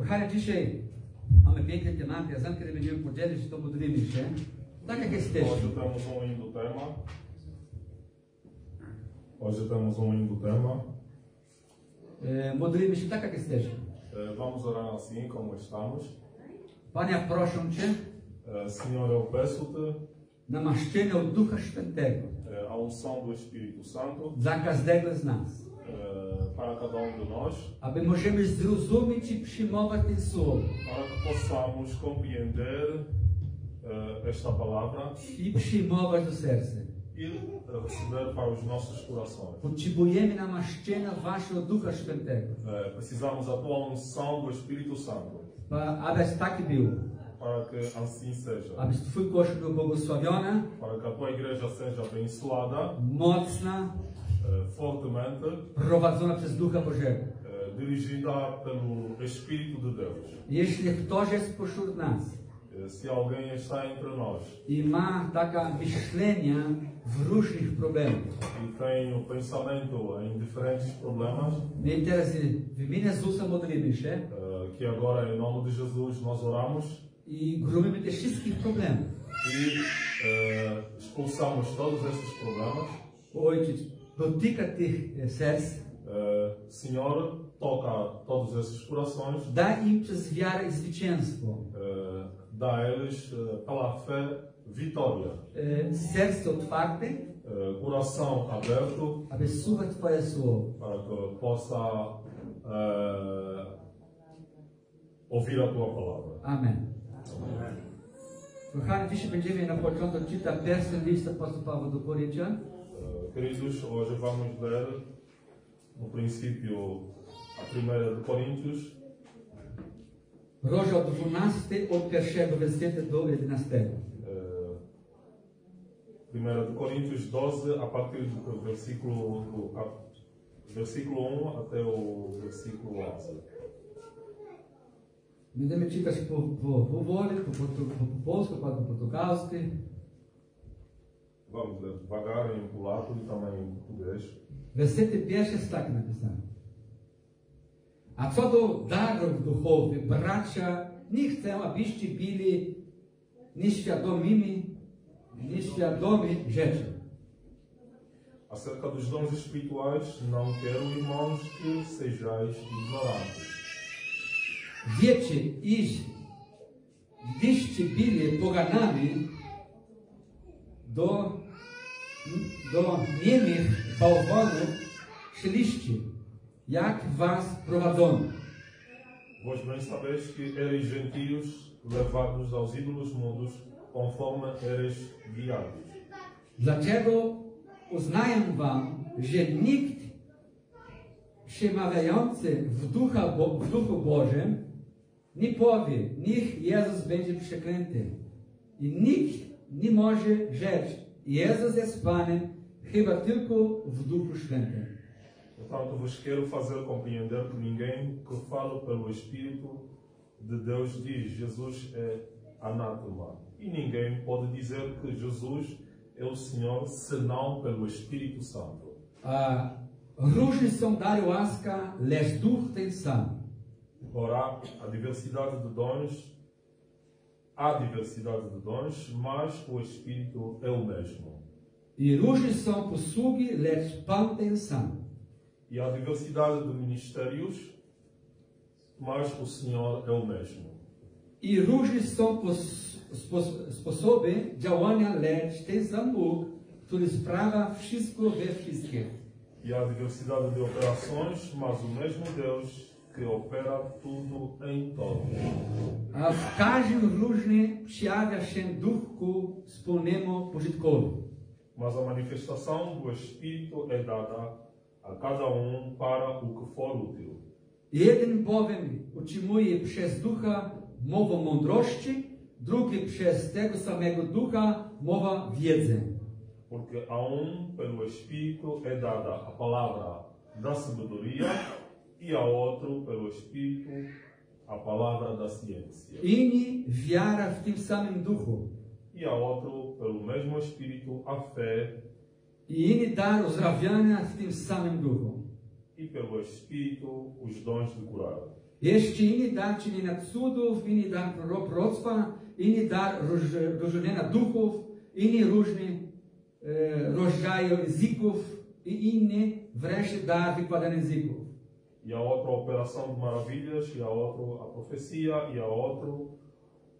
Kochani, dzisiaj mamy piękny temat. Ja znam, kiedy będziemy podzielić, to modlimy się. Tak jak Hoje jesteśmy. temos um lindo tema. Hoje temos um lindo tema. E, Modlimy się tak, jak jesteśmy. Vamos orar assim como estamos. Panie, proszę Cię, Eh, Senhor, eu peço-te namaszczenie Ducha Świętego eh, a unção do Espírito Santo dla każdego z nas. Para cada um de nós, Aby możemy zrozumieć i przyjmować ten słowo para que possamos compreender eh, esta palavra i przyjmować do serca. e eh, receber para os nossos corações. Potrzebujemy namaszczenia Waszego Ducha Świętego. Eh, Precisamos da tua unção do Espírito Santo Ba- Abyś tak było. para que assim seja. Aby Twój Kościół był błogosławiony, Para que a tua igreja seja abençoada mocna, fortemente, prowadzona przez Ducha Bożego. eh, dirigida pelo Espírito de Deus. Jeśli ktoś jest pośród nas Eh, Se alguém está entre nós i ma taka myślenia w różnych problemach, e tem o pensamento em diferentes problemas, my teraz w imieniu Jezusa modlimy się eh, que agora em nome de Jesus nós oramos i gromimy te wszystkich problemów. e eh, expulsamos todos esses problemas. Ojciec, dotyka tych e, serc, Eh, Senhor, toca todos esses corações, daj im przez wiarę zwycięstwo. eh, dá eles eh, pela fé vitória. E, Serce otwarte, Eh, coração aberto aby słuchać Twoje słowo. para que possa eh, ouvir a tua palavra. Amen. Kochani, dzisiaj będziemy na początek czytać pierwszy list apostoła Pawła do Koryntian. Queridos, hoje vamos ler no princípio a primeira de Coríntios, Rozdział 12 od pierwszego wersetu do 11. eh, primeira de Coríntios 12, a partir do versículo, do, versículo 1 até o versículo 11. Będziemy czytać po, po powoli, po, po, po, po polsku, po, po portugalsku. Vamos ler devagar em polaco e também em português. Wersety pierwsze jest tak napisane. A co do darów duchowych, bracia, nie chcę, abyście byli nieświadomymi, nieświadomi rzeczy. Acerca dos dons espirituais, não quero, irmãos, que sejais ignorantes. Wiecie, iż gdyście byli poganami do, do niemych bałwanów, szliście, jak was prowadzono. Vós bem sabeis que eres gentios, levados aos ídolos mundos, conforme eres guiados. Dlaczego uznaję wam, że nikt przemawiający w, ducha, Bo- w duchu Bożym nie powie, niech Jezus będzie przeklęty. I nikt nie może rzec, Jezus jest Panem, chyba tylko w Duchu Świętym. Portanto, vos quero fazer compreender que ninguém que fala pelo Espírito de Deus diz Jesus é anátema. E ninguém pode dizer que Jesus é o Senhor senão pelo Espírito Santo. A różni są dary łaska, lecz Duch ten sam. Ora, a diversidade de dons, há diversidade de dons, mas o Espírito é o mesmo. I różni są posługi, lecz Pan ten sam. E há diversidade de ministérios, mas o Senhor é o mesmo. I różni są pos, spos, sposoby działania, lecz ten sam Bóg, który sprawia wszystko we. E há diversidade de operações, mas o mesmo Deus que opera tudo em todos. A w każdym różnie przejawia się duch ku wspólnemu pożytkowi. Mas a manifestação do Espírito é dada a cada um para o que for útil. Jeden bowiem utrzymuje przez ducha mową mądrości, drugi przez tego samego ducha mowa wiedzy. Porque a um, pelo Espírito, é dada a palavra da sabedoria e a outro, pelo Espírito, a palavra da ciência. Inni wiara w tym samym duchu. E a outro, pelo mesmo Espírito, a fé I inni dar uzdrawiania w tym samym duchu. e pelo Espírito, os dons de curar. Jeszcze inni dar czynienia cudów, inni dar proro- proroctwa, inni dar różnienia duchów, inni różne e, rodzaje języków i inni wreszcie dar wykładania języków. E a outra a operação de maravilhas, e a outro a profecia, e a outro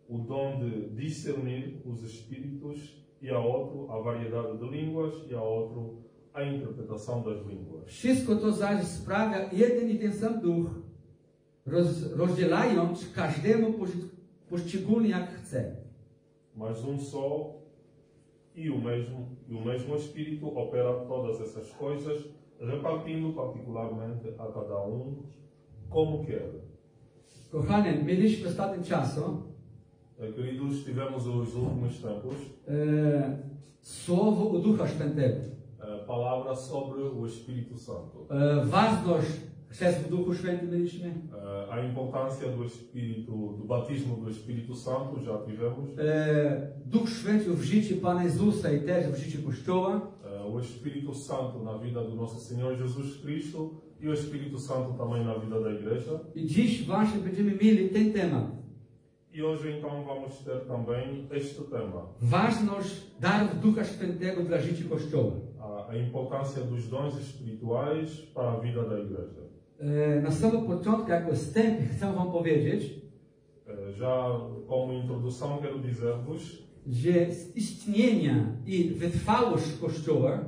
o dom de discernir os espíritos, e a outro a variedade de línguas, e a outro a interpretação das línguas. Wszystko to zaś sprawia jeden i ten sam duch, roz, rozdzielając każdemu poszczególnie jak chce. Mas um só e o mesmo e o mesmo Espírito opera todas essas coisas, repartindo particularmente a cada um como quer. Kochani, mieliśmy ostatnim czasu Eh, Queridos, tivemos os últimos tempos e, słowo u Ducha Świętego. a palavra sobre o Espírito Santo. E, ważność chrzest w Duchu Świętym mieliśmy. Eh, a importância do Espírito, do batismo do Espírito Santo já tivemos. E, Duch Święty w życiu Pana Jezusa i też w życiu Kościoła. Eh, o Espírito Santo na vida do nosso Senhor Jesus Cristo e o Espírito Santo também na vida da igreja. I dziś właśnie będziemy mieli ten temat. E hoje então vamos ter também este tema, Ważność darów Ducha Świętego dla życia Kościoła. a, a importância dos dons espirituais para a vida da igreja. E, na samym początku, jako wstęp, chcę Wam powiedzieć, Eh, Já como introdução quero dizer-vos że z istnienia i wytrwałość Kościoła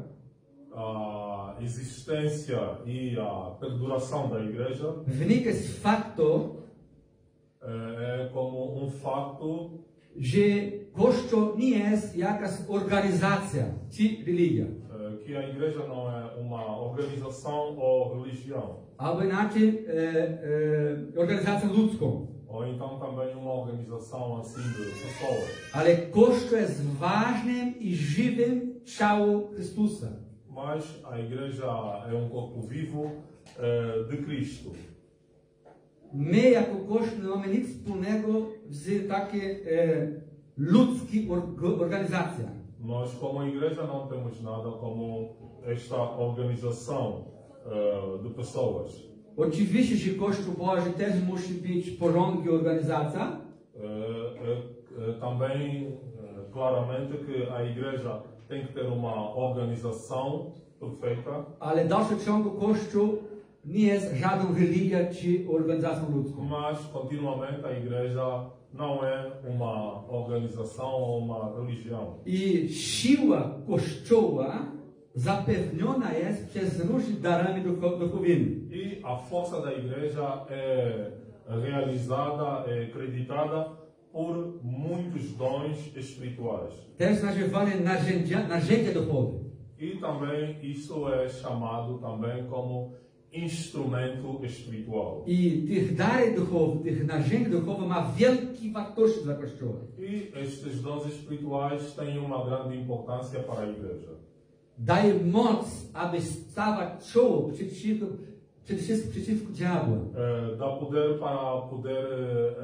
a existência e a perduração da igreja wynika z faktu, é como um facto że Kościół nie jest jakaś organizacja czy religia. que a igreja não é uma organização ou religião, Albo inaczej e, e, organizacją ludzką. Ou então também uma organização assim de pessoas. Ale Kościół jest ważnym i żywym Chrystusa. Mas a igreja é um corpo vivo eh, de Cristo. My jako Kościół nie mamy nic wspólnego z takie e, ludzki organizacja. Nós, como igreja, não temos nada como esta organização eh, de pessoas. Oczywiście, że Kościół Boży też musi być porządki organizacja, Eh, eh, eh, também, claramente, que a igreja tem que ter uma organização perfeita, ale w dalszym ciągu Kościół nie jest żadną religią czy organizacją ludzką. mas continuamente a igreja não é uma organização ou uma religião. I siła Kościoła zapewniona jest przez różne darami ducho- duchowymi. A força da igreja é realizada, é acreditada por muitos dons espirituais. Też nazywane narzędzia, narzędzia duchowe. E também isso é chamado também como instrumento espiritual. I tych dary duchowych, tych narzędzi duchowych ma wielki wartość dla Kościoła. E estes dons espirituais têm uma grande importância para a igreja. Daje moc, aby stawać czoło przeciwko, przeciwko, przeciwko diabłu. Eh, dá poder para poder eh,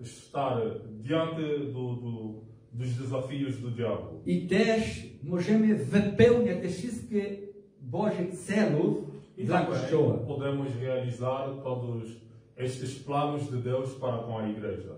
eh, estar diante do, do, dos desafios do diabo. I też możemy wypełniać te wszystkie Boże celów E dla Kościoła. podemos realizar todos estes planos de Deus para com a igreja.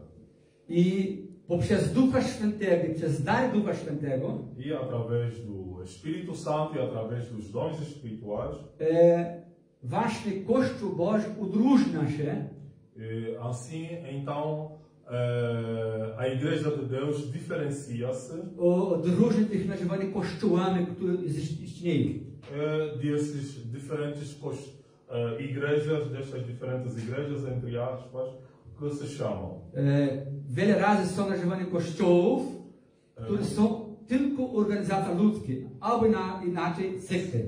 I poprzez Ducha Świętego, przez dar Ducha Świętego, E através do Espírito Santo e através dos dons espirituais, e, właśnie Kościół Boży odróżnia się e, assim então eh, a igreja de Deus diferencia-se od różnych tych nazywanych kościołami, które is- istnieją. desses diferentes eh, igrejas, destas diferentes igrejas, entre aspas, que se chamam. Wiele razy są nazywane kościołów, które są tylko organizacje ludzkie, albo na, inaczej sekty.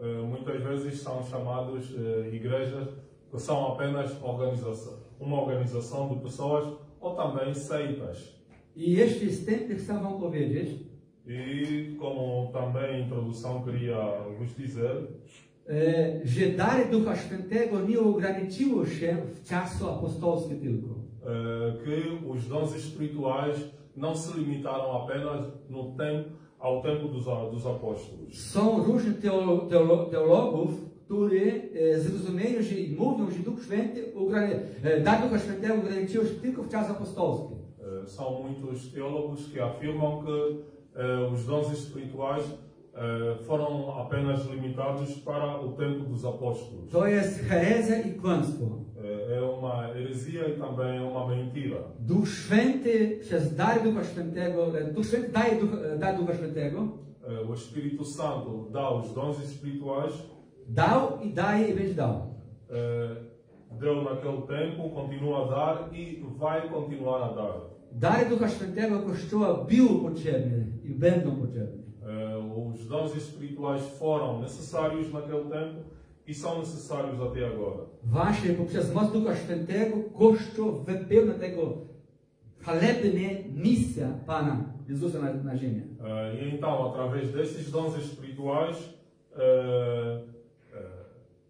Eh, muitas vezes são chamados eh, igrejas que são apenas organização, uma organização de pessoas ou também seitas. Jeszcze wstępnie chcę Wam powiedzieć, E como também a introdução queria vos dizer, e, że dary Ducha Świętego nie ograniczyło się w czasu apostolskim tylko. eh, que os dons espirituais não se limitaram apenas no tempo, ao tempo dos, dos apóstolos. Są różnych teolo, teolo, teologów, który e, zrozumieją, że i mówią, że Duch Święty, ugra- e, dar Ducha Świętego ograniczył się tylko w czas apostolski. Eh, São muitos teólogos que afirmam que eh, os dons espirituais eh, foram apenas limitados para o tempo dos apóstolos. To jest herezja i kłamstwo. Eh, É uma heresia e também é uma mentira. Duch Święty przez dar Ducha Świętego, Święty daje dar Ducha Świętego, Eh, O Espírito Santo dá os dons espirituais, dał i daje i będzie dał. eh, deu naquele tempo, continua a dar e vai continuar a dar. Dary Ducha Świętego Kościoła były potrzebne i będą potrzebne. Os dons espirituais foram necessários naquele tempo e são necessários até agora. Właśnie poprzez moc Ducha Świętego Kościół wypełnia tego chwalebnie misja Pana Jezusa na, na ziemię. E então, através desses dons espirituais, eh, eh,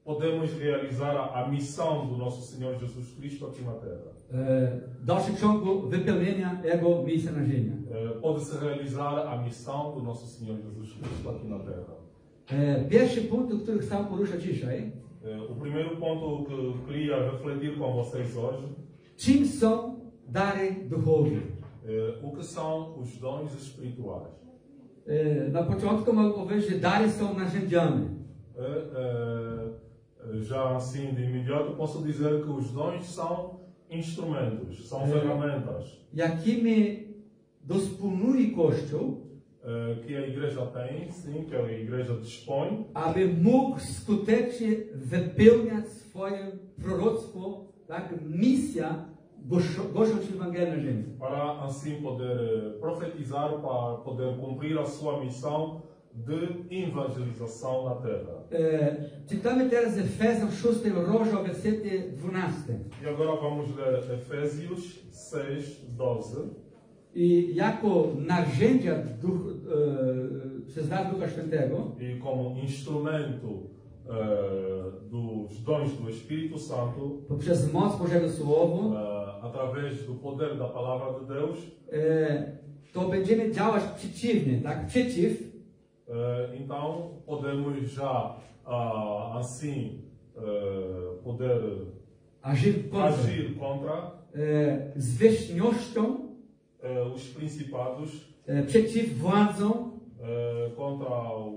podemos realizar a, a missão do nosso Senhor Jesus Cristo aqui na Terra. E, w dalszym ciągu wypełnienia Jego misji na ziemi. Eh, Pode-se realizar a missão do nosso Senhor Jesus Cristo aqui na Terra. O primeiro ponto que eu queria refletir com vocês hoje czym są dary duchowe? é o que são os dons espirituais. E, Na początku mogę powiedzieć, że dary są narzędziami. Já assim, de imediato, posso dizer que os dons são instrumentos, são É. ferramentas jakimi dysponuje Kościół, eh, que a igreja tem, sim, que a igreja dispõe, aby mógł skutecznie wypełniać swoje proroctwo, tak, misja głos- głosząc Ewangelię ziemi. para assim poder eh, profetizar, para poder cumprir a sua missão de evangelização na terra. E, czytamy teraz Efezjan 6 rozdział, wersety 12. E agora vamos ler Efésios 6, 12. I jako narzędzia duch, e, przez dar Ducha Świętego E como instrumento eh, dos dons do Espírito Santo, poprzez moc Bożego Słowa eh, através do poder da palavra de Deus, e, to będziemy działać przeciwnie, tak? Przeciw. eh, então podemos já ah, assim eh, poder agir contra, agir contra e, zwierzchnością, eh, os principados, przeciw władzom, eh, contra o,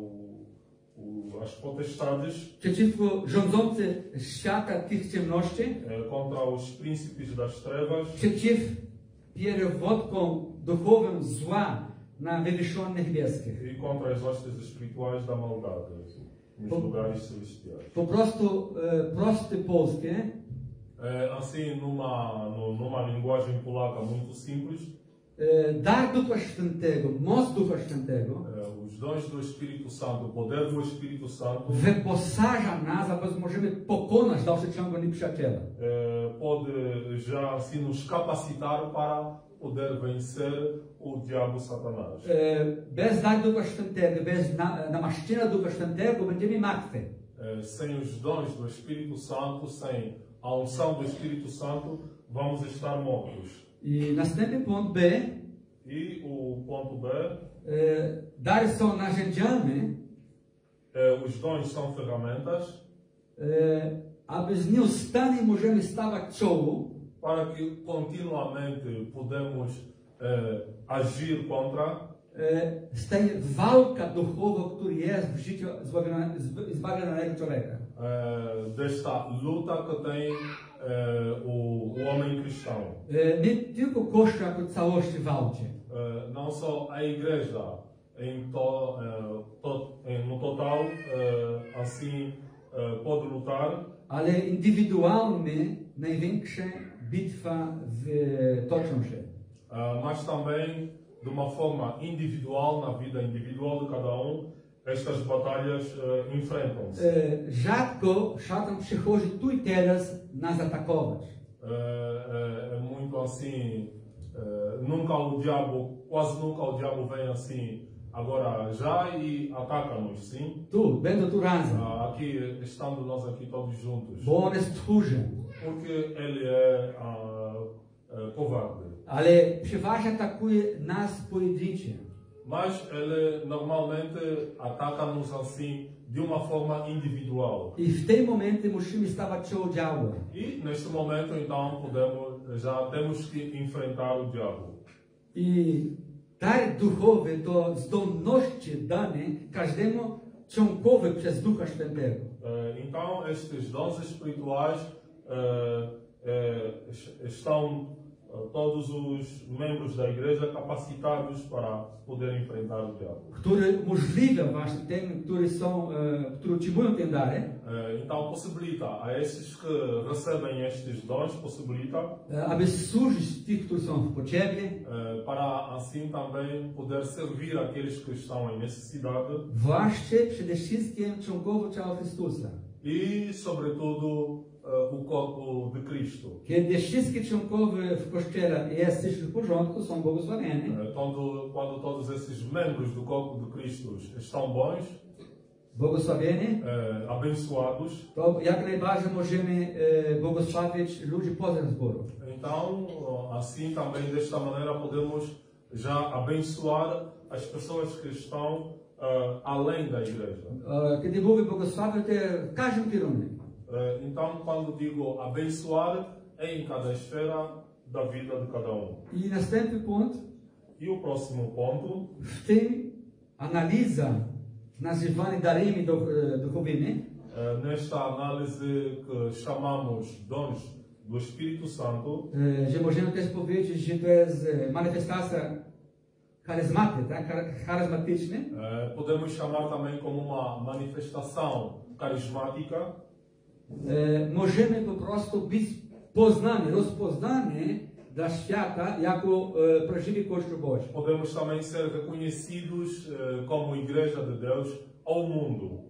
o, as potestades, przeciwko rządzącym świata tych ciemności, eh, contra os príncipes das trevas, przeciw pierwotkom duchowym zła na wywyższonych niebieskich. e contra as hostes espirituais da maldade nos Po- lugares celestiais. Po prostu e, proste polskie, Eh, assim, numa, nu- numa linguagem polaca muito simples, dar Ducha Świętego, moc Ducha Świętego eh, os dons do Espírito Santo, o poder do Espírito Santo, wyposaża nas, aby możemy pokonać w dalszym ciągu nieprzyjaciela. eh, pode já assim nos capacitar para poder vencer o diabo Satanás. Bez dar Ducha Świętego, bez na, namaszczenia Ducha Świętego będziemy martwi. Eh, sem os dons do Espírito Santo, sem a unção do Espírito Santo, vamos estar mortos. I następny punkt B. E o ponto B, E, Dary są narzędziami, eh, os dons são ferramentas e, aby z nieustannie możemy stawać czoło para que continuamente podemos agir contra e, tej walka duchowa, która jest w życiu zbawiona- zb- zbawionego człowieka. desta luta que tem eh, o, o homem cristão. E, Nie tylko Kościół jako całości Eh, não só a igreja em, to, eh, to, no total eh, assim eh, pode lutar, ale indywidualnie największa bitwa w, toczą się. eh, mas também de uma forma individual, na vida individual de cada um, estas batalhas eh, enfrentam-se. E, Rzadko szatan przychodzi tu i teraz nas atakować. É, é- é muito assim. nunca o diabo, quase nunca o diabo vem assim, agora já e ataca-nos, sim. Tu, będą tu razem, Ah, Aqui, estando nós aqui todos juntos. bo on jest tchórzem. Porque ele é, é covarde. Ale przeważnie atakuje nas pojedyncze. Mas ele normalmente ataca-nos assim de uma forma individual. I w tym momencie musimy stawać czoło działu. E neste momento, então, podemos, já temos que enfrentar o diabo. I dar duchowy to zdolności dane każdemu członkowi przez Ducha Świętego. Eh, então, estes dons espirituais eh, es- estão todos os membros da igreja capacitados para poder enfrentar o diabo. który właśnie tym, są, otrzymują Então, possibilita a estes que recebem estes dons, possibilita aby służyć tych, którzy są w potrzebie, para assim também poder servir aqueles que estão em necessidade właśnie przede wszystkim członkowi ciała Chrystusa. e, sobretudo, o corpo de Cristo. Kiedy wszystkie członkowie w Kościele jesteś w porządku, są błogosławieni, Eh, Quando, quando todos esses membros do corpo de Cristo estão bons, błogosławieni, eh, abençoados, to jak najbardziej możemy e, błogosławić ludzi poza zborem. então assim também desta maneira podemos já abençoar as pessoas que estão eh, além da igreja. E, Kiedy mówię błogosławić, to w każdym kierunku. Eh, Então, quando digo abençoar, é em cada esfera da vida de cada um. I następny punkt, E o próximo ponto, w tym analiza nazywany darymi duch, e, duchowymi, eh, nesta análise que chamamos dons do Espírito Santo, e, że możemy też powiedzieć, że to e, tak? Char- charyzmatyczny, eh, podemos chamar também como uma manifestação carismática, poznani, rozpoznani dla świata jako e, podemos também ser reconhecidos eh, como Igreja de Deus ao mundo.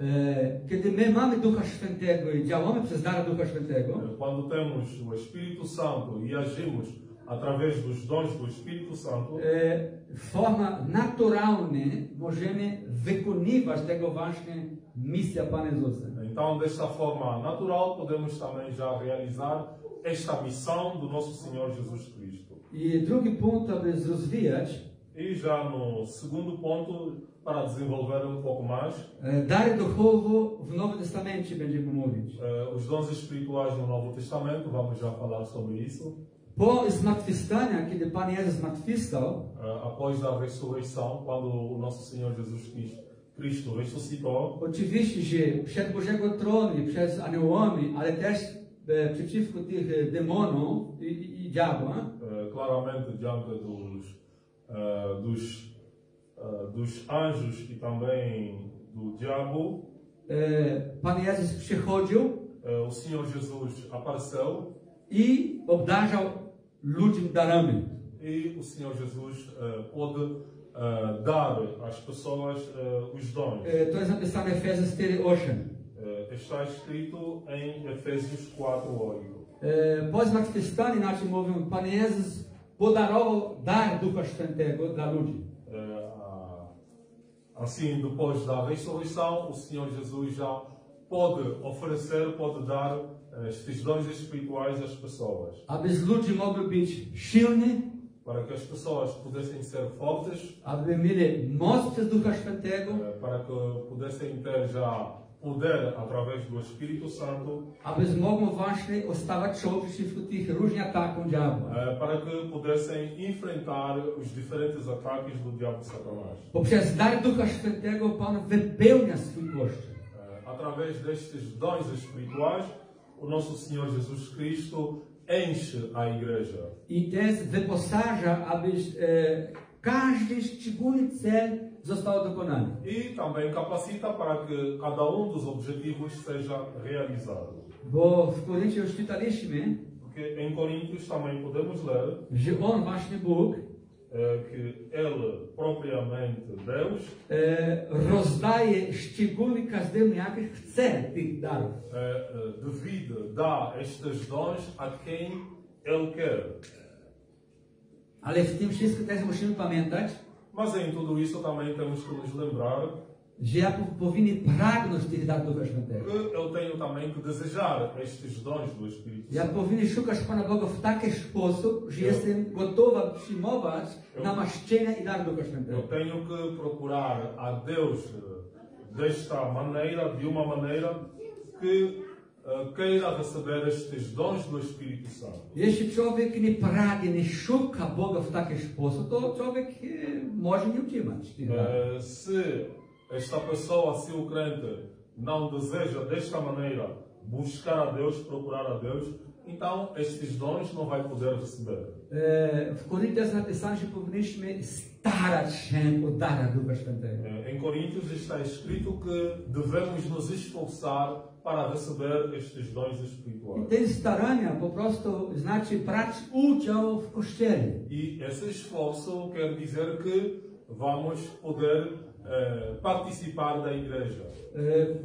E, Kiedy my mamy Ducha Świętego i działamy przez dar Ducha Świętego, Quando temos o Espírito Santo e agimos através dos dons do Espírito Santo, e, w forma naturalna możemy wykonywać tego właśnie misja Pana Jezusa. Então, desta forma natural, podemos também já realizar esta missão do nosso Senhor Jesus Cristo. I drugi punkt, aby rozwijać, E já no segundo ponto, para desenvolver um pouco mais, e, dary duchowo w Nowym Testamencie będziemy mówić. os dons espirituais no Novo Testamento, vamos já falar sobre isso. Po zmartwychwstaniu, kiedy Pan Jezus zmartwychwstał, Eh, após a ressurreição, quando o nosso Senhor Jesus Cristo, ressuscitou, oczywiście, że przed Bożego Tronu i przez aniołami, ale też e, przeciwko tych e, demonów i, i, diabła, eh, claramente diante dos, eh, dos, eh, dos anjos e também do diabo, e, Pan Jezus przychodził o Senhor Jesus apareceu i obdarzał ludzi darami. e o Senhor Jesus eh, pôde eh, dar às pessoas eh, os dons. To jest napisane w Efezjów 4:8. Eh, está escrito em Efésios 4:8. E, Po zmartwychwstaniu, inaczej mówiąc, Pan Jezus podarował dar Ducha Świętego dla ludzi. Assim, depois da ressurreição, o Senhor Jesus já pode oferecer, pode dar estes dons espirituais às pessoas, Aby z ludzi mogli być silni, para que as pessoas pudessem ser fortes, aby mieli moc przez Ducha Świętego, eh, para que pudessem ter já poder através do Espírito Santo, aby mogą właśnie ostawać czoło przeciwko tych różnych atakom diabła. eh, para que pudessem enfrentar os diferentes ataques do diabo Satanás. Poprzez dar Ducha Świętego Pan wypełnia swój Kościół. Eh, através destes dons espirituais, o nosso Senhor Jesus Cristo enche a igreja. I też wyposaża, aby e, każdy szczególny cel został dokonany. E também capacita para que cada um dos objetivos seja realizado. Bo w Koryncie już czytaliśmy, Porque em Coríntios também podemos ler że On właśnie Bóg eh, que Ele, propriamente Deus, e, rozdaje szczególnie każdemu, jak chce tych darów. eh, eh, divide, dá estes dons a quem Ele quer. Ale w tym wszystkim też musimy pamiętać, Mas em tudo isso também temos que nos lembrar że ja po- powinien pragnąć tych darów Ducha Świętego. que eu tenho também que desejar estes dons do Espírito Ja Santo. powinien szukać Pana Boga w taki sposób, że jestem gotowa przyjmować namaszczenia i dar Ducha Eu Świętego. tenho que procurar a Deus eh, desta maneira, de uma maneira que eh, queira receber estes dons do Espírito Santo. Jeśli człowiek nie pragnie, nie szuka Boga w taki sposób, to człowiek może nie utrzymać. Eh, se esta pessoa, se o crente, não deseja desta maneira buscar a Deus, procurar a Deus, então estes dons não vai poder receber. W Koryncie jest napisane, że powinniśmy starać się o dar Ducha Świętego. Eh, Em Coríntios está escrito que devemos nos esforçar para receber estes dons I espirituais. te starania po prostu znaczy brać udział w Kościele. E esse esforço quer dizer que vamos poder eh, participar da igreja,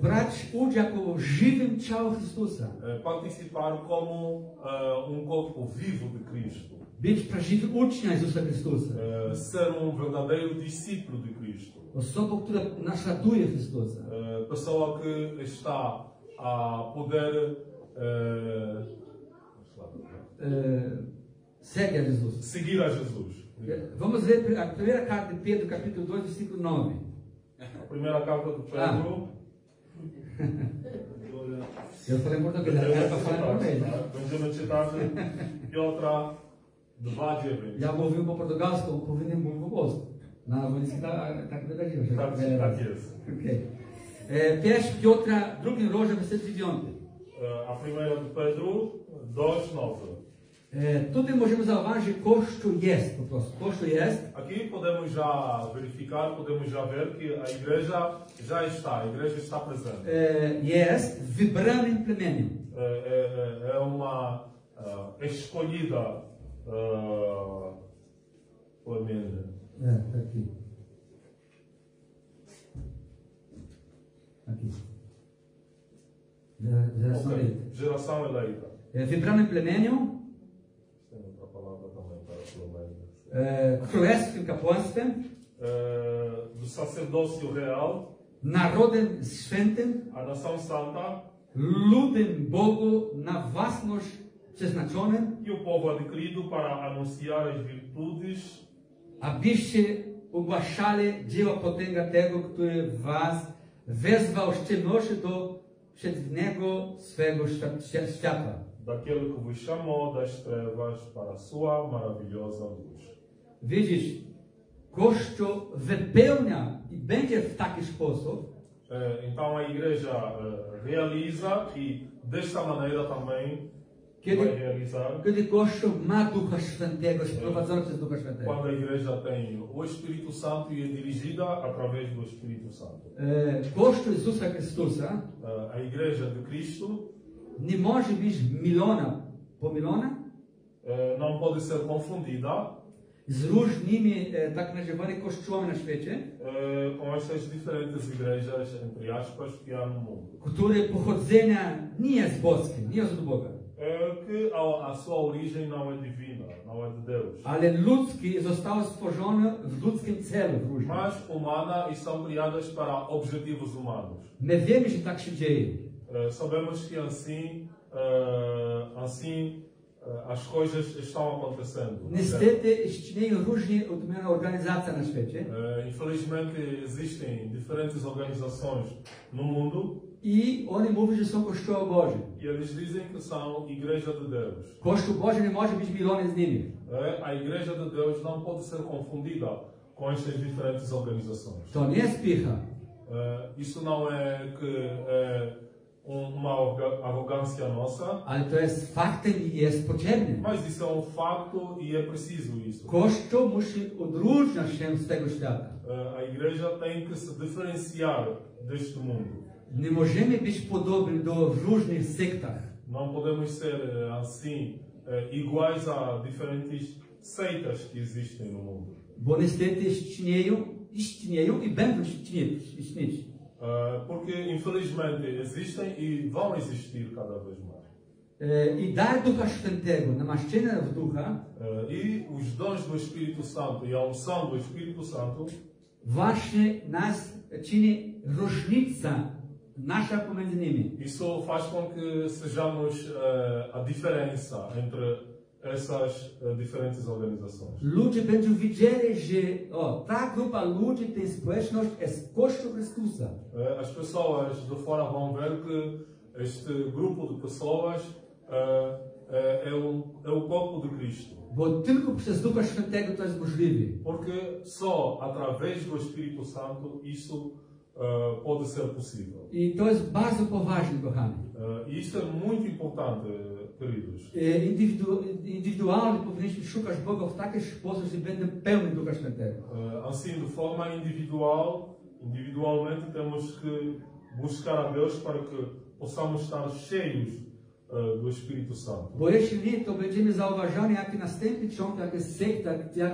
Brać udział jako żywym ciału Chrystusa. participar como eh, um corpo vivo de Cristo, Być prawdziwym uczniem Jezusa Chrystusa. ser um verdadeiro discípulo de Cristo, Osobą, która naśladuje Chrystusa. pessoa que está a poder eh, Segue a Jesus. seguir a Jesus. Vamos ler a primeira carta de Pedro, capítulo 2, versículo 9. A primeira carta de Pedro. Eu falei em português, era para falar em português. Będziemy czytać Piotra 2,9. Ja mówił po portugalsku, powinien mówić po polsku. Bo nic tak, tak wydarzyło się. Tak, tak jest. Okej. E, Pierwszy Piotra, drugi rozdział, werset 9. E, A primeira de Pedro 2,9. E, Tutaj możemy zauważyć, Kościół jest po prostu. Kościół jest. Aqui podemos já verificar, podemos já ver que a igreja já está, a igreja está presente. Jest wybranym plemieniem. É, é, é- é uma é, escolhida é, plemienia. É, tá aqui. Aqui. Gera- Geração eleita. Geração eleita. E, Wybranym plemieniem, e, królewskim kapłaństwem, É, do sacerdócio real, narodem świętym, a nação santa ludem Bogu na własność przeznaczonym, e o povo adquirido para anunciar as virtudes. Abyście ogłaszali dzieło potęga tego, który was wezwał z ciemności do przedniego swego świat- świat- światła. Daquele que vos chamou das trevas para a sua maravilhosa luz. Widzisz, Kościół wypełnia i będzie w taki sposób, Então a igreja realiza e desta maneira também Que vai realizar kiedy Kościół ma Ducha Świętego, sprowadzony przez Ducha Świętego. quando a igreja tem o Espírito Santo e é dirigida através do Espírito Santo. Kościół Jezusa Chrystusa A igreja de Cristo nie może być milona, pomilona é, não pode ser confundida z różnymi e, tak nazywanymi kościołami na świecie, com estas diferentes igrejas, entre aspas, que há no mundo. które pochodzenia nie jest boskie, nie jest od Boga, que a, a sua origem não é divina, não é de Deus, ale ludzkie zostało stworzone w ludzkim celu w różnym. mas humana e são criadas para objetivos humanos. My wiemy, że tak się dzieje. Eh, sabemos que assim, eh, assim eh, as coisas estão acontecendo. Niestety istnieją różne odmienne organizacje na świecie infelizmente existem diferentes organizações no mundo i one mówią, że są kościoły Boże. e eles dizem que são Igreja de Deus. Kościół Boży nie może być milony z nimi. A Igreja de Deus não pode ser confundida com estas diferentes organizações. To nie jest picha. Isso não é que é uma arrogância nossa, Ale to jest faktem i jest potrzebne. mas isso é um facto e é preciso isso. Kościół musi odróżniać się z tego świata. Eh, a igreja tem que se diferenciar deste mundo. Nie możemy być podobni do różnych sektach. Não podemos ser eh, assim eh, iguais a diferentes seitas que existem no mundo. Bo niestety istnieją, istnieją i będą istnieć. istnieć. Eh, porque infelizmente existem e vão existir cada vez mais. E, I dar Ducha Świętego, namaszczenia w Ducha, Eh, e os dons do Espírito Santo e a unção do Espírito Santo właśnie nas czyni różnica nasza pomiędzy nimi. Isso faz com que sejamos eh, a diferença entre essas eh, diferentes organizações. Ludzie będą widzieli, że o, ta grupa ludzi, ta społeczność jest Kościół Chrystusa. As pessoas de fora vão ver que este grupo de pessoas eh, é, o, é o corpo de Cristo. Bo tylko przez Ducha Świętego to jest możliwe. Porque só através do Espírito Santo isso eh, pode ser possível. I to jest bardzo poważne, kochani. Eh, E isto é muito importante, E, Indywidu, indywidualnie powinniśmy szukać Boga w taki sposób, że będę pełny Ducha Świętego. Eh, Assim, de forma individual, individualmente temos que buscar a Deus para que possamos estar cheios eh, do Espírito Santo. Bo jeśli nie, to będziemy zauważani jak następny ciąg, jak sekta, jak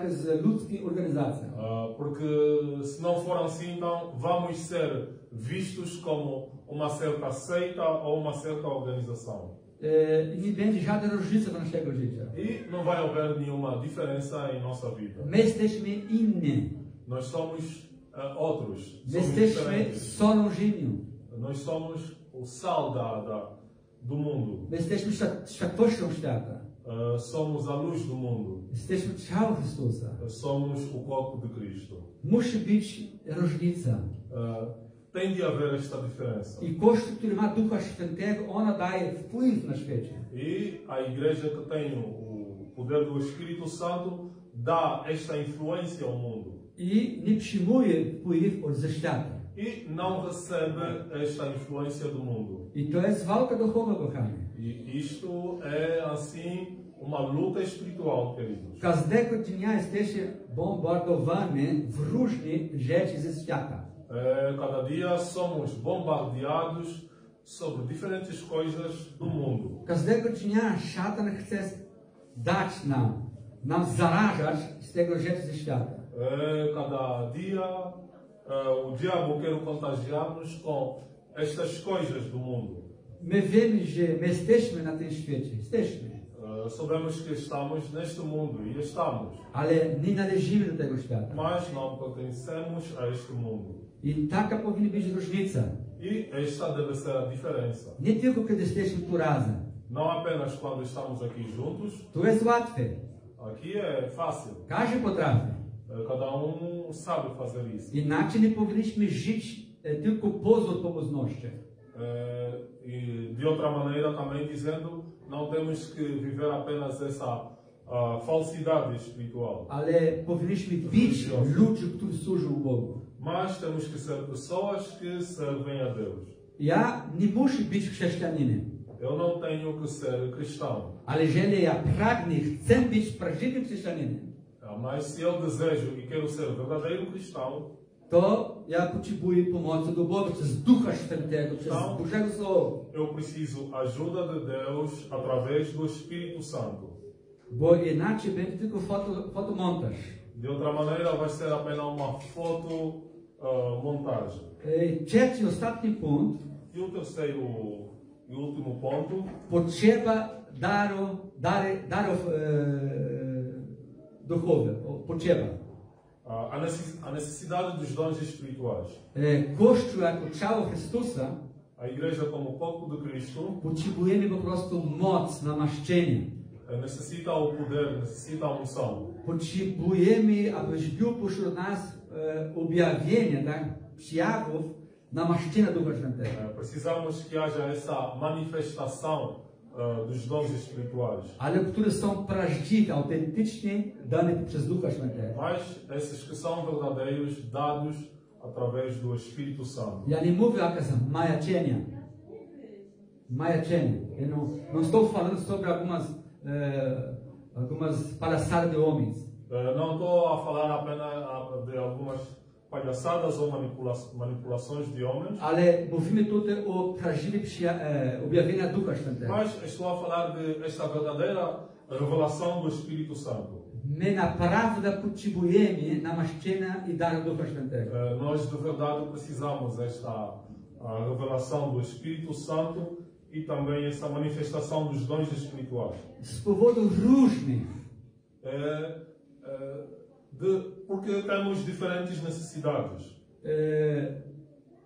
organizacja. Ah, porque se não for assim, então vamos ser vistos como uma certa seita ou uma certa organização. E, I nie będzie żadnej różnicy do naszego życia. E não vai haver nenhuma diferença em nossa vida. My jesteśmy inni. Nós somos ah, outros, jesteśmy diferentes. solą ziemią. Nós somos o sal da, da, do mundo. My jesteśmy świat- światłością świata. Ah, somos a luz do mundo. Jesteśmy ciałem Chrystusa. Somos o corpo de Cristo. Musi być różnica. Ah, tem de haver esta diferença. I Kościół, który ma Ducha Świętego, ona daje wpływ na świecie. E a igreja que tem o poder do Espírito Santo dá esta influência ao mundo. I nie przyjmuje wpływ od ze świata. E não recebe esta influência do mundo. I to jest walka duchowa, kochani. E isto é, assim, uma luta espiritual, queridos. Każdego dnia jesteście bombardowani w różne rzeczy ze świata. É, cada dia somos bombardeados sobre diferentes coisas do mundo. Każdego dnia szatan chce dać nam, nam zarażać z tego rzeczy ze świata. É, cada dia é, o diabo quer contagiar-nos com estas coisas do mundo. My wiemy, że my jesteśmy na tym świecie. Jesteśmy. É, sabemos que estamos neste mundo e estamos, Ale nie należymy do tego świata. mas não pertencemos a este mundo. I taka powinna być różnica. E esta deve ser a diferença. Nie tylko kiedy jesteśmy razem. Não apenas quando estamos aqui juntos, Tu jest łatwe. aqui é fácil, Każdy potrafi. Cada um sabe fazer isso. Inaczej nie powinniśmy żyć tylko poza pomocnością. E de outra maneira, também dizendo, não temos que viver apenas essa ah, falsidade espiritual, Ale powinniśmy być ludzi, którzy służą Bogu. Mas temos que ser pessoas que servem a Deus. Ja nie muszę być chrześcijaninem, Eu não tenho que ser cristão, ale jeżeli ja pragnę, chcę być prawdziwym chrześcijaninem, Ah, mas se eu desejo e quero ser verdadeiro cristão, to ja potrzebuję pomocy do Boga przez Ducha Świętego, przez Não. Bożego Słowa. eu preciso ajuda de Deus através do Espírito Santo. Bo inaczej będzie tylko foto, fotomontaż. De outra maneira, vai ser apenas uma foto ah, montagem. E, Trzeci, ostatni punkt. E o terceiro e último ponto Potrzeba daru, dary, darów e, duchowych. O, Potrzeba. a a necess- a necessidade dos dons espirituais. E, Kościół jako ciało Chrystusa A igreja, como corpo de Cristo, potrzebujemy po prostu moc, namaszczenie. eh, necessita o poder, necessita a unção. Potrzebujemy, abyś był pośród nas objawienia, tak? Przejawów namaszczenia Ducha Świętego. Eh, Precisamos que haja essa manifestação eh, dos dons espirituais. Ale które są prawdziwe, autentycznie dane przez Ducha Świętego. Mas esses que são verdadeiros, dados através do Espírito Santo. Ja nie mówię jakaś majaczenia. Majaczenia. Eu não, não estou falando sobre algumas, eh, algumas palhaçadas de homens. Eh, Não estou a falar apenas de algumas palhaçadas ou manipula manipulações de homens, Ale mówimy tutaj o prawdziwych przyja- e, objawienia Ducha Świętego. mas estou a falar de esta verdadeira revelação do Espírito Santo. My naprawdę potrzebujemy namaszczenia i daru Ducha Świętego. Eh, Nós de verdade precisamos esta a revelação do Espírito Santo e também essa manifestação dos dons espirituais. Z powodów różnych. É, de, porque temos diferentes necessidades. E,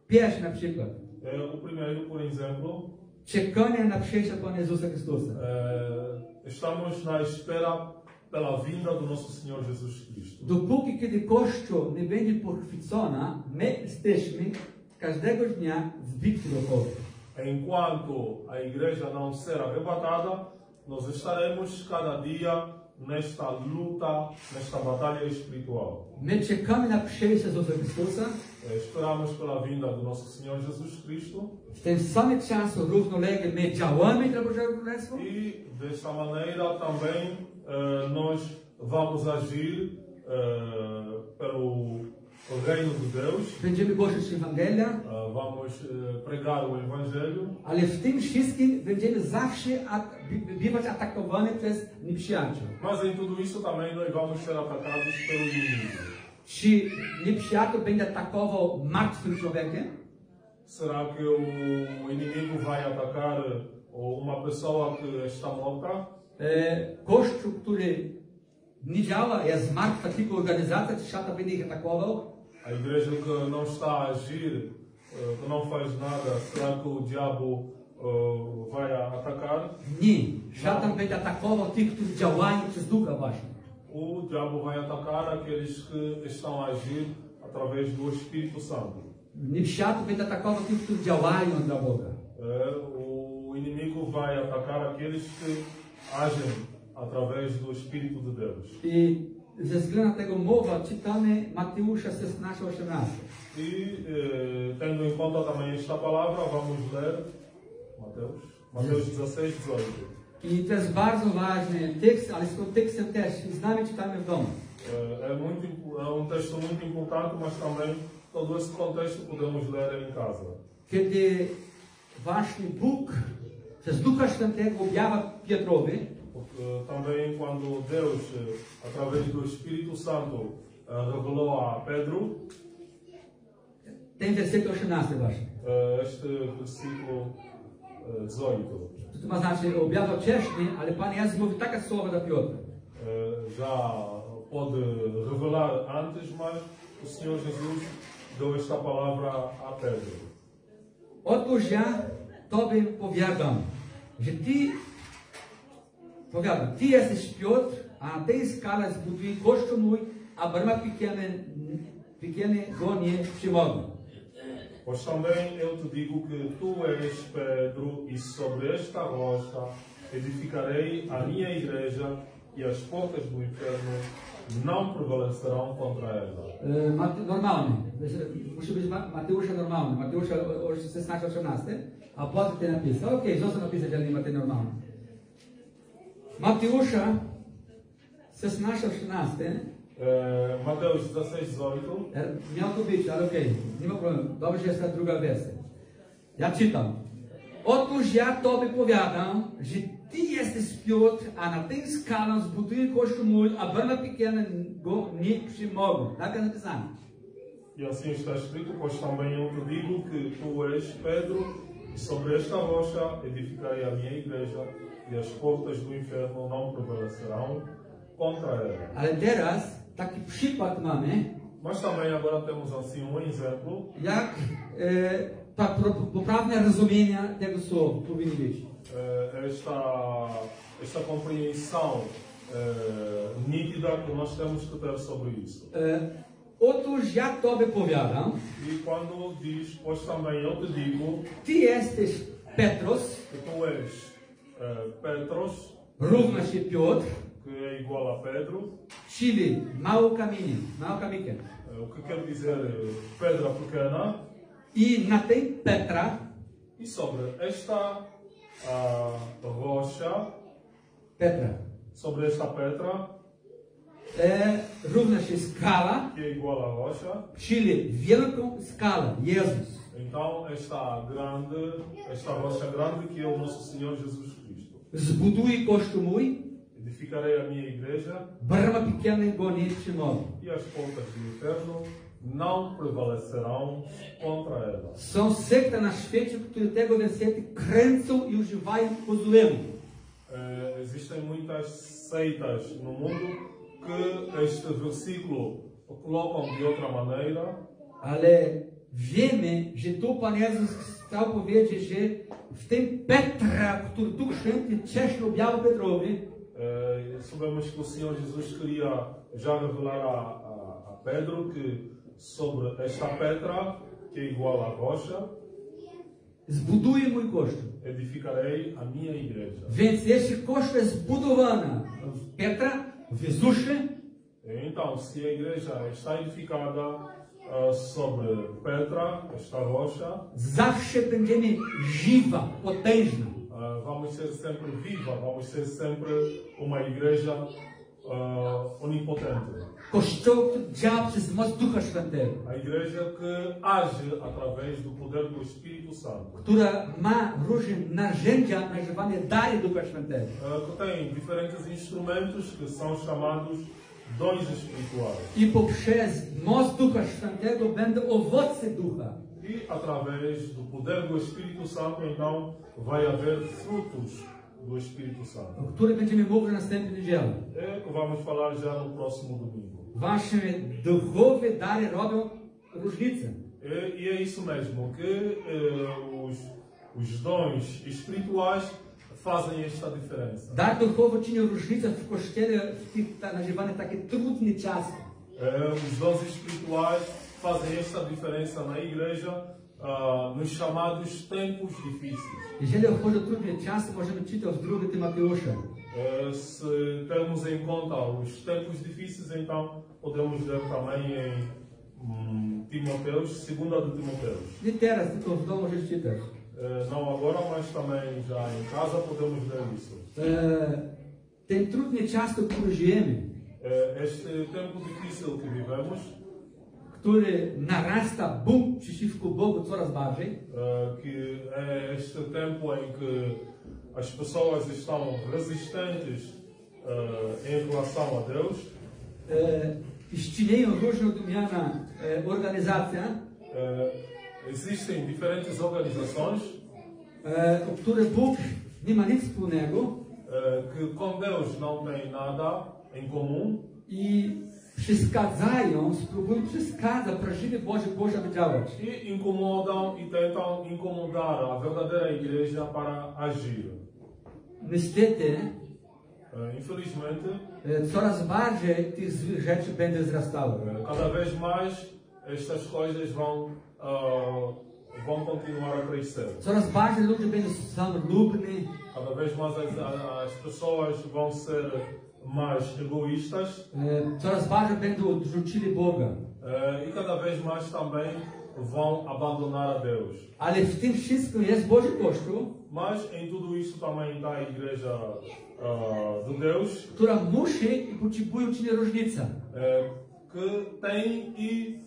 Pierwszy na przykład. É, o primeiro, por exemplo, Czekanie na przyjście Pana Jezusa Chrystusa. é, estamos na espera pela vinda do nosso Senhor Jesus Cristo. Dopóki kiedy Kościół nie będzie pochwycona, my jesteśmy każdego dnia w bitwie duchowej. Enquanto a igreja não ser arrebatada, nós estaremos cada dia nesta luta, nesta batalha espiritual. My czekamy na przyjście Jezusa Chrystusa. Eh, Esperamos pela vinda do nosso Senhor Jesus Cristo W ten sam czas równolegle my działamy dla Bożego Królestwa. e desta maneira também eh, nós vamos agir eh, reino de Deus, Będziemy głosić Ewangelia, vamos eh, pregar o Evangelho, ale w tym wszystkim będziemy zawsze at bywać atakowani przez nieprzyjaciół. mas em tudo isso também nós vamos ser atacados pelo inimigo. Czy nieprzyjaciel będzie atakował martwym człowiekiem? Será que o inimigo vai atacar eh, uma pessoa que está morta? E, Kościół, który nie działa, jest martwa tylko organizacja, czy szata będzie ich atakował? A igreja que não está a agir, eh, que não faz nada, será que o diabo eh, vai atacar? Działają przez. O diabo vai atacar aqueles que estão a agir através do Espírito Santo. Działają. Eh, O inimigo vai atacar aqueles que agem através do Espírito de Deus. I ze względu na tego mowa czytamy Mateusza 16, 18. E eh, tendo em conta também esta palavra, vamos ler Mateus, Mateus 16, 18. I to jest bardzo ważny tekst, ale z tym tekstem też z nami czytamy w domu. Eh, É, muito, impo- é um texto muito importante, mas também todo esse contexto podemos ler em casa. Kiedy właśnie Bóg przez Ducha Świętego objawia Piotrowi, Porque também quando Deus, eh, através do Espírito Santo, eh, revelou a Pedro, ten werset 18 właśnie. eh, este versículo eh, 18, To ma znaczy objawiał wcześniej, ale Pan Jezus mówi takie słowa dla Piotra. eh, já pode revelar antes, mas o Senhor Jesus deu esta palavra a Pedro. Otóż ja Tobie powiadam, że Ty, powiadam, Ty jesteś Piotr, a tej skale zbuduję kościół mój, a brama pequena, pequena go nie przymogą. Pois também eu te digo que tu és Pedro, e sobre esta rocha edificarei a minha igreja, e as portas do inferno não prevalecerão contra ela. E, normalny, musi być Ma- Mateusza normalny, Mateusza o- o 16-18, a potem ty napisał, okej, został napisać, ale nie Matej normalny. Mateusza 16-18, Eh, Mateus 16, 18. E, Miał to być, ale okej, nie ma problemu. Dobrze, jest ta druga wersja. Ja czytam. Otóż ja Tobie powiadam, że Ty jesteś Piotr, a na tej skalę zbuduję kościół mój, a brama pequena go nie przymogą. Tak jest napisane. E assim está escrito: Pois também eu te digo que tu és Pedro, e sobre esta rocha edificarei a minha igreja, e as portas do inferno não prevalecerão contra ela. Ale teraz taki przykład mamy, Mas também agora temos assim um exemplo jak e, ta pro, poprawne rozumienie tego słowa powinny być. esta, esta compreensão eh, nítida que nós temos que ter sobre isso. E, otóż ja Tobie powiadam, E quando diz, pois também eu te digo Ty jesteś Petros, tu és Petros, równa się Piotr, que é igual a Pedro, czyli mało kamienie, mało kamieniem. eh, o que quer dizer eh, pedra pequena, I na tej Petra. E sobre esta ah, rocha, Petra. Sobre esta pedra, e, równa się skala, que é igual a rocha, czyli wielką skalę, Jezus. então esta grande, esta rocha grande que é o nosso Senhor Jesus Cristo. Zbuduj kościół mój, Edificarei a minha igreja brama pequena nie przymogą. e as portas do inferno não prevalecerão contra ela. Są sekty na świecie, które tego wersety kręcą i używają po złemu. Eh, existem muitas seitas no mundo que este versículo colocam de outra maneira, Ale wiemy, że tu Pan Jezus chciał powiedzieć, że w tym Petra, który Duch Święty wcześniej objawił Petrowi, Eh, sabemos que o Senhor Jesus queria já revelar a, a, a Pedro que sobre esta pedra, que é igual à rocha, Zbuduję mój kościół. edificarei a minha igreja. Więc jeśli kościół jest zbudowany w Petra, w Jezusie, Então, se a igreja está edificada sobre pedra, esta rocha, zawsze będziemy żywa, potężna. vamos ser sempre viva, vamos ser sempre uma igreja eh, onipotente. Kościoł, który działa przez moc Ducha Świętego, A igreja que age através do poder do Espírito Santo. która ma różne narzędzia na używanie dary Ducha Świętego. que tem diferentes instrumentos que são chamados dons espirituais. I poprzez moc Ducha Świętego będą owoce Ducha. E através do poder do Espírito Santo, então, vai haver frutos do Espírito Santo. o których będziemy mówić następnej niedzielę. É que vamos falar já no próximo domingo. Właśnie duchowe dary robią różnicę. E, e é isso mesmo, que eh, os, os dons espirituais fazem esta diferença. Dar kościele w tych tak nazywanych takie trudne czasy. Eh, os dons espirituais fazem esta diferença na igreja ah, nos chamados tempos difíceis. Jeżeli chodzi o trudne czasy, możemy czytać w 2 Tymoteusza. Se termos em conta os tempos difíceis, então podemos ler também em hum, Timoteus, segunda de Timoteus. Nie teraz, tylko w domu czytać. Eh, não agora, mas também já em casa podemos ler isso. Ten trudny czas, w którym żyjemy, este tempo difícil que vivemos, który narasta bunt przeciwko Bogu coraz bardziej, eh, que é este tempo em que as pessoas estão resistentes eh, em relação a Deus, istnieją różne odmiana organizacje, eh, existem diferentes organizações e, o które Bóg nie ma nic wspólnego eh, que com Deus não têm nada em comum i przeszkadzają, spróbują przeszkadzać prawdziwie Boże aby działać. e incomodam e tentam incomodar a verdadeira igreja para agir. Niestety, Eh, infelizmente, coraz bardziej tych rzeczy będzie wzrastało. eh, cada vez mais estas coisas vão, ah, vão continuar a crescer. Coraz bardziej ludzie będą samolubni, Cada vez mais as, as pessoas vão ser mais egoístas e, coraz bardziej będą odrzucili Boga. eh, e cada vez mais também vão abandonar a Deus. Ale w tym wszystkim jest Boży Kościół, Mas em tudo isso também está a Igreja ah, de Deus, która musi i potrzebuje uczynić różnicę. eh, que tem e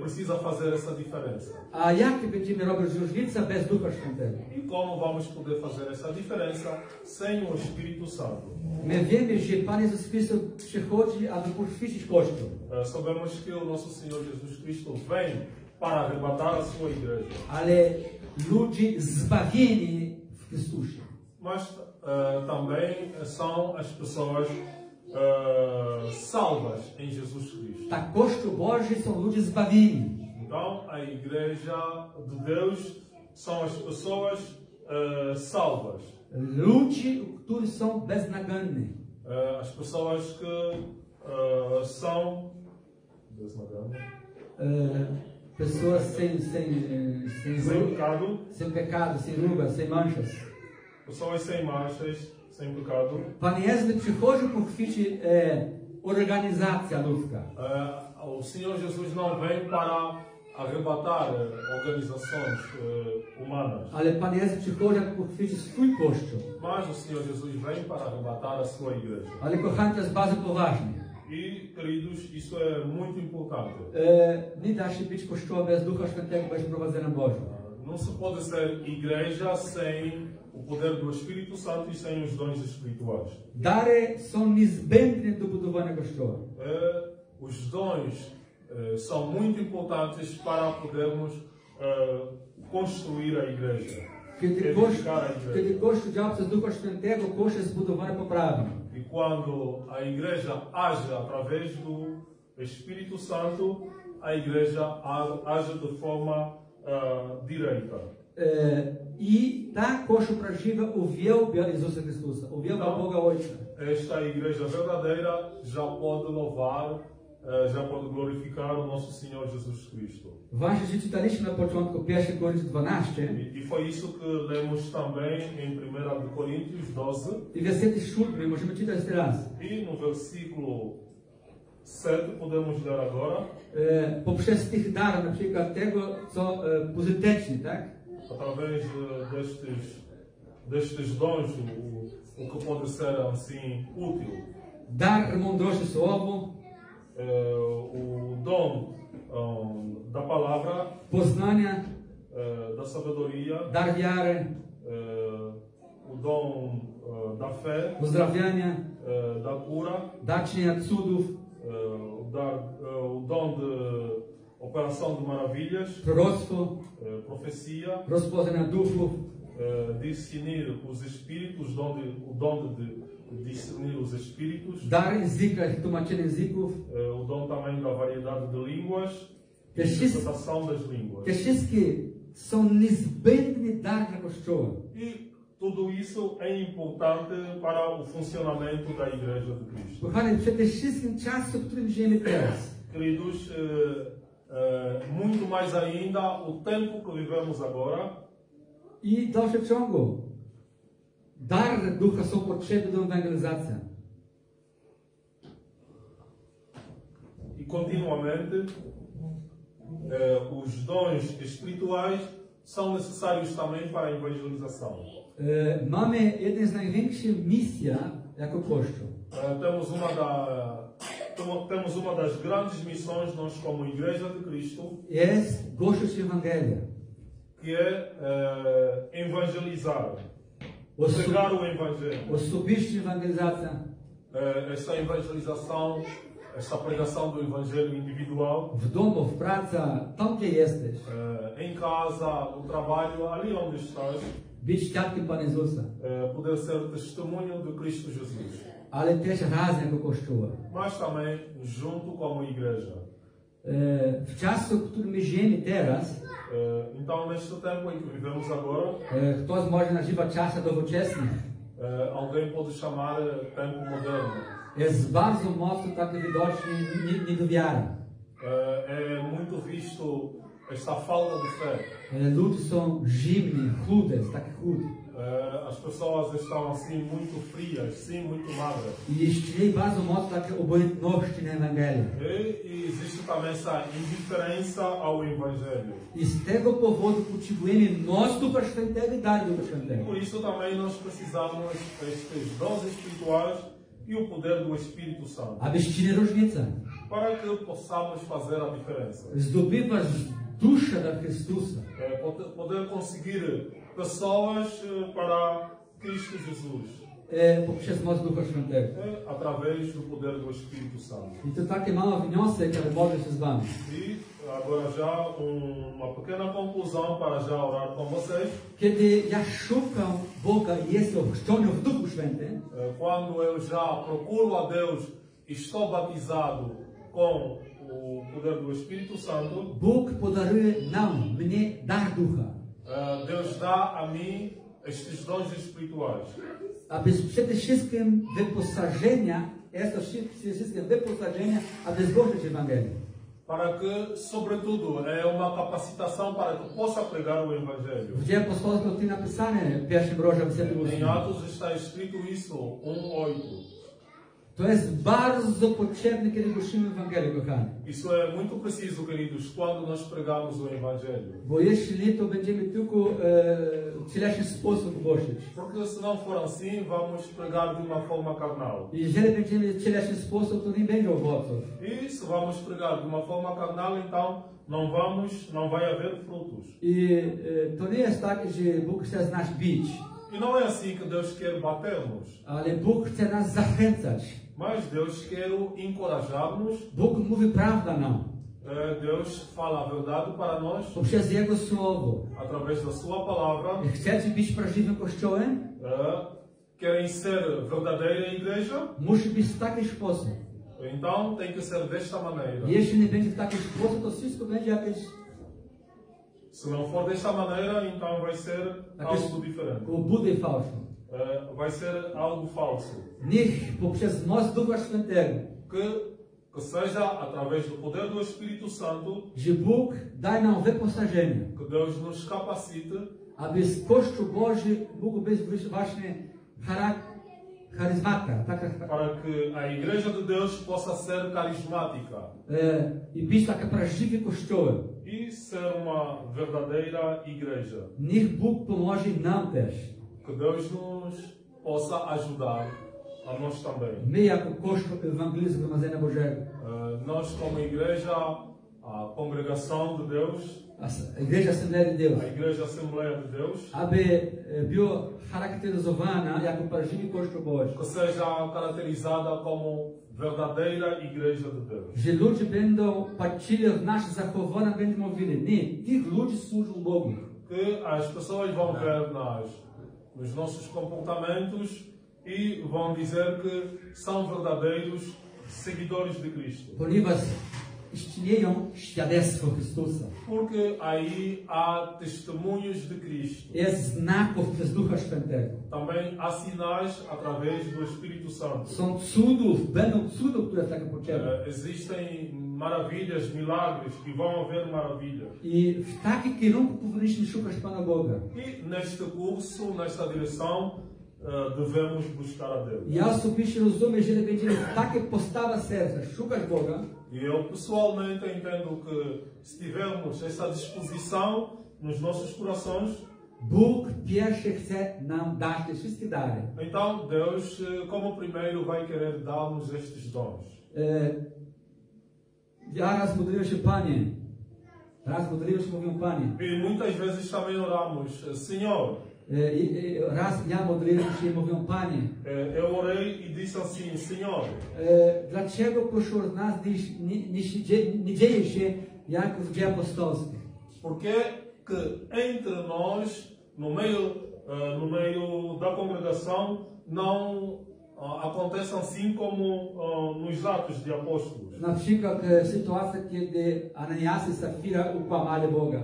precisa fazer essa diferença. A jak będziemy robić różnicę bez Ducha Świętego? E como vamos poder fazer essa diferença sem o Espírito Santo? My wiemy, że Pan Jezus Chrystus przychodzi, aby poświęcić Kościół. Eh, sabemos que o nosso Senhor Jesus Cristo vem para arrebatar a sua igreja. Ale ludzie zbawieni w Chrystusie. mas eh, também são as pessoas eh, salvas em Jesus Cristo. Tak, Kościół Boży są ludzie zbawieni. Então, a igreja de Deus são as pessoas eh, salvas, Ludzie, którzy są beznaganni. Eh, as pessoas que eh, são desnagane, E, pessoas sem, sem, e, sem, sem pecado, sem pecado, sem rugas, sem manchas. pessoas sem pecado. Pan Jezus przychodził pochwycić e, organizacja ludzka. O Senhor Jesus não vem para arrebatar eh, organizações eh, humanas. Ale Pan Jezus przychodzi, aby pochwycić swój Kościół. Mas o Senhor Jesus vem para arrebatar a sua igreja. Ale kochani, to jest bardzo poważnie. E, queridos, isso é muito importante. E, nie da się być Kościołem bez Ducha Świętego, bez prowadzenia Bożego. Não se pode ser igreja sem o poder do Espírito Santo e sem os dons espirituais. Dary są niezbędne do budowania Kościoła. Eh, os dons eh, são muito importantes para podermos eh, construir a igreja, Kiedy Kościół, kiedy. Kościół działa przez Ducha Świętego, Kościół jest zbudowany poprawnie. E quando a igreja age através do Espírito Santo, a igreja age de forma eh, direita. E, I Kościół prawdziwy uwielbia Jezusa Chrystusa, uwielbia No. Boga Ojca. esta igreja verdadeira já pode louvar, eh, já pode glorificar o nosso Senhor Jesus Cristo. Właśnie czytaliśmy na początku 1 Koryntiów 12 E, e foi isso que lemos também em 1 de Coríntios 12 i wersety 7, możemy czytać teraz. e no versículo 7 podemos ler agora, E, poprzez tych dar, na przykład tego, co e, tak? Através de- destes, destes dons, o, o que pode ser assim útil. Dar mądrości słowu, Eh, o dom ah, da palavra, poznania, eh, da sabedoria, dar wiary, eh, o dom eh, da fé, uzdrawiania, eh, da cura, dar czynienia cudów, eh, dar, eh, o dom de operação de maravilhas, proroctwo, eh, profecia, rozpoznania duchów, eh, discernir os espíritos, o dom de, discernir os espíritos, dar języka tłumaczenie języków. eh, o dom também da variedade de línguas, Te e wszystkie, das línguas. te wszystkie są niezbędne dla Kościoła. E tudo isso é importante para o funcionamento da Igreja de Cristo. Kochani, przede wszystkim czasu, w którym żyjemy teraz. Queridos, eh, muito mais ainda o tempo que vivemos agora I w dalszym ciągu dar ducha są potrzebne do ewangelizacji. e continuamente eh, os dons espirituais são necessários também para a evangelização. E, mamy jeden z największych misji jako Kościół. Temos, uma da, temos uma das grandes missões, nós como Igreja de Cristo, Jest głosić Ewangelię. que é eh, evangelizar, Oso, pregar o Evangelho. osobiście ewangelizacja. Eh, esta evangelização, esta pregação do Evangelho individual, W domu, w pracy, tam gdzie jesteś. eh, em casa, no trabalho, ali onde estás, Być świadkiem Pana Jezusa. eh, poder ser testemunho de Cristo Jesus. Ale też razem jako Kościoła. Mas também junto como igreja. E, w czasu, w którym my żyjemy teraz, então, neste tempo em que vivemos agora, e, ktoś może nazywać czasy nowoczesne. eh, alguém pode chamar tempo moderno. Jest bardzo mocno tak widoczny nie- é muito visto esta falta de fé. Ludzie są zimni, chude, tak as pessoas estão assim muito frias, sim, muito magras. I jeśli bardzo mocno takie obojętności na Ewangelię. E, e existe também essa indiferença ao Evangelho. I z tego powodu potrzebujemy i dar Ducha Świętego. Por isso também nós precisamos destes dons espirituais e o poder do Espírito Santo. Aby ściny różnicę. Para que possamos fazer a diferença. Zdobywasz duszę dla Chrystusa. É, poder, conseguir pessoas eh, para Cristo Jesus. E, poprzez moc Ducha Świętego. É, através do poder do Espírito Santo. I to taki mały wniosek, ale modlę się z Wami. E agora já um- uma pequena conclusão para já orar com vocês. Kiedy ja szukam Boga i jestem ochrzczony w Duchu Świętym, Quando eu já procuro a Deus estou batizado com o poder do Espírito Santo, mnie, dar Ducha. eh, Deus dá a mim estes dons espirituais. Aby przede wszystkim wyposażenia, jest to przede wszystkim wyposażenia, aby zgłosić Ewangelię. Para que, sobretudo, é uma capacitação para que possa pregar o Evangelho. W dzieje apostolskim to jest napisane w pierwszym rozdziale, Em. Atos está escrito isso, 1.8. To jest bardzo potrzebne, kiedy głosimy Ewangelię, kochani. Isso é muito preciso, queridos, quando nós pregamos o Evangelho. Bo jeśli nie, to będziemy tylko e, w cieleśny sposób głosić. Porque se não for assim, vamos pregar de uma forma carnal. Jeżeli będziemy w cieleśny sposób, to nie będzie owoców. Se vamos pregar de uma forma carnal, então não vamos, não vai haver frutos. I e, to nie jest tak, że Bóg chce nas bić, E não é assim que Deus quer bater-nos, ale Bóg chce nas zachęcać. Mas Deus quer encorajar-nos. Bóg mówi prawdę nam Deus fala a verdade para nós poprzez Jego Słowo. através da Sua palavra. Chcecie być prawdziwym kościołem? Querem ser verdadeira igreja? Musi być w taki sposób. Então tem que ser desta maneira. Jeśli nie będzie w taki sposób, to wszystko będzie jakieś Se não for desta maneira, então vai ser algo diferente. o Buda e fałszu. Eh, vai ser algo falso. Niech poprzez moc Ducha Świętego, Que, que seja através do poder do Espírito Santo że Bóg daje nam wyposażenie, que Deus nos capacite aby z Kościół Boży mógł być właśnie charak- charyzmata, taka, para que a Igreja de Deus possa ser carismática e, prawdziwym kościołem. e ser uma verdadeira igreja. Niech Bóg pomoże nam też. Que Deus nos possa ajudar a nós também. My jako Kościół Ewangelii Zgromadzenia Bożego, Eh, nós, como igreja, a congregação de Deus, a Igreja Assembleia de Deus, a Igreja Assembleia de Deus, aby e, była charakteryzowana jako prawdziwy Kościół Boży. que seja caracterizada como verdadeira Igreja de Deus. Że ludzie będą patrzyli w nasze zachowania, będą mówili, nie, tych ludzi służą Bogu. Que as pessoas vão ver nas, nos nossos comportamentos e vão dizer que são verdadeiros seguidores de Cristo. Istnieją świadectwo Chrystusa. Porque aí há testemunhos de Cristo. Jest znaków przez Ducha Świętego. Também há sinais através do Espírito Santo. Są cudów, będą cudów, które takie potrzebne. Existem maravilhas, milagres, e vão haver maravilhas. I w takim kierunku powinniśmy szukać Pana Boga. E neste curso, nesta direção, eh, devemos buscar a Deus. Ja osobiście rozumiem, że będziemy takie postawa serca, szukać Boga, E eu pessoalmente entendo que se tivermos essa disposição nos nossos corações, Bóg pierwszy chce nam dać te wszystkie dary. então Deus, eh, como primeiro, vai querer dar-nos estes dons. E, ja raz modliłem się, Panie, raz modliłem się, mówię, Panie, E muitas vezes também oramos, eh, Senhor, raz ja modliłem się i mówię, Panie, eh, eu orei e disse assim, Senhor, dlaczego pośród nas dziś nie, dzieje się jak w dzieje apostolskie? por que que entre nós, no meio, no meio da congregação, não acontece assim como nos Atos de Apóstolos? Na przykład e, sytuacja, kiedy Ananias i Safira ukłamali Boga.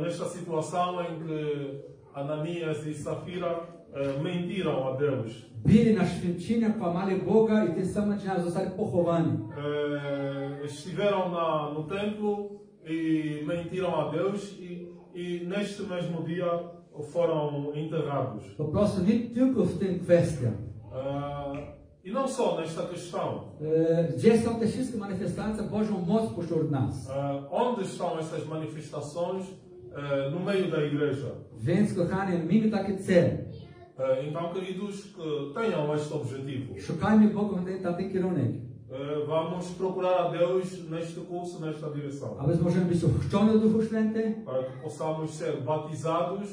Nesta situação em que Ananias e Safira eh, mentiram a Deus. Byli na święciniach, kłamali Boga i tym samym dnia zostali pochowani. Eh, estiveram na, no templo e mentiram a Deus e, e neste mesmo dia foram enterrados. Po prostu nie tylko w tym kwestia. Eh, e não só nesta questão. E, Gdzie są te wszystkie manifestacje Bożą moc pośród nas? Onde estão estas manifestações eh, no meio da igreja? Więc kochani, miejmy taki cel. Eh, então, queridos, que tenham este objetivo. Szukajmy Boga w ten- kierunek. Vamos procurar a Deus neste curso, nesta direção, Aby możemy być ochrzczeni w Duchu Świętym, para que possamos ser batizados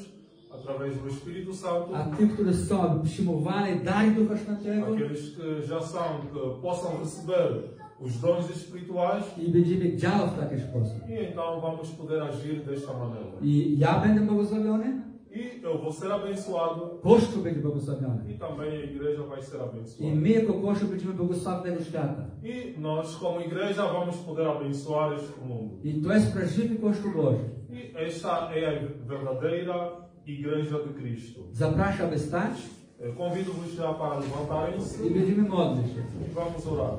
através do Espírito Santo. a tych, którzy są, przyjmowali dar Ducha Świętego Aqueles que já são, que possam receber os dons espirituais i będziemy działać w taki sposób. e então vamos poder agir desta maneira. I ja będę błogosławiony, E eu vou ser abençoado Kościół będzie błogosławiony. e também a igreja vai ser I abençoada. my jako Kościół będziemy błogosławieni tego świata. E nós, como igreja, vamos poder abençoar este mundo. I to jest prawdziwy Kościół Boży. E esta é a verdadeira Igreja de Cristo. Zapraszam, aby stać Convido-vos já para levantarem-se i będziemy modlić się. e vamos orar.